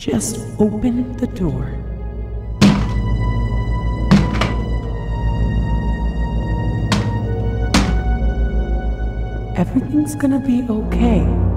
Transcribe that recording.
Just open the door. Everything's gonna be okay.